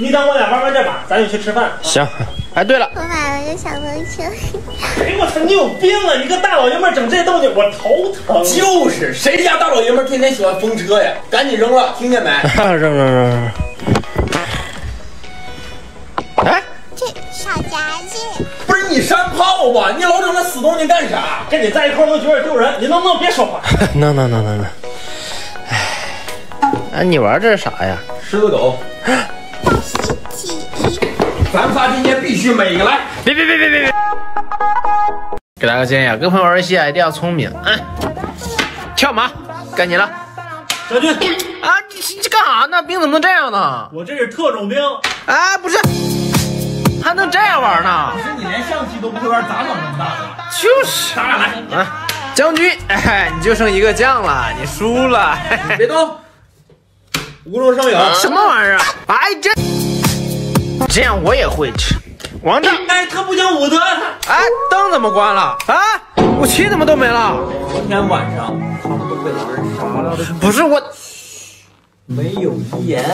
你等我俩玩完这把，咱就去吃饭。行。哎，对了，我买了个小风车。哎我操，你有病啊！你个大老爷们整这动静，我头疼。就是谁家大老爷们天天喜欢风车呀？赶紧扔了，听见没？扔扔扔扔。哎，这小夹子。不是你山炮吧？你老整那死东西干啥？跟你在一块儿都觉得丢人，你能不能别说话？能能能能能。哎，哎，你玩这是啥呀？狮子狗。咱仨今天必须每个来！别别别别别别！给大家建议啊，跟朋友玩游戏啊，一定要聪明。嗯，跳马，该你了。小军啊，你你干啥呢？兵怎么能这样呢？我这是特种兵。啊，不是，还能这样玩呢？不是你连象棋都不会玩，咋长这么大的？就是，咱俩来啊！将军，哎，你就剩一个将了，你输了。别动，无中生有。什么玩意儿？哎，这。这样我也会吃，王炸！哎，他不讲武德。哎，灯怎么关了？啊，武器怎么都没了？昨天晚上他们都被狼人杀了。不是我，没有遗言。